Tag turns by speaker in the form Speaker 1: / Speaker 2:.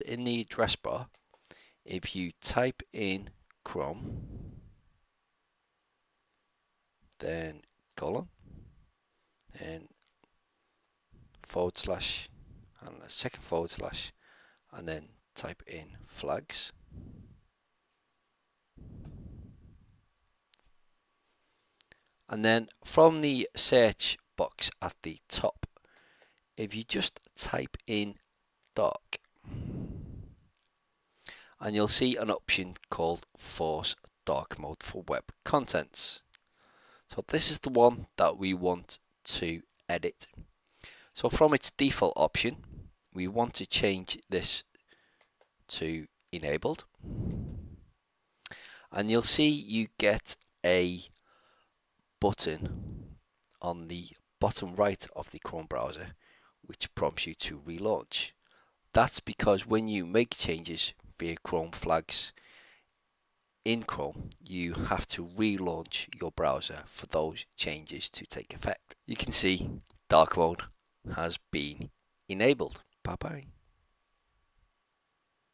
Speaker 1: in the address bar, if you type in Chrome, then colon, and forward slash, and a second forward slash, and then type in flags. And then from the search box at the top, if you just type in dark, and you'll see an option called force dark mode for web contents. So this is the one that we want to edit. So from its default option, we want to change this to enabled. And you'll see you get a button on the bottom right of the Chrome browser which prompts you to relaunch. That's because when you make changes via Chrome flags in Chrome, you have to relaunch your browser for those changes to take effect. You can see dark mode has been enabled. Bye bye.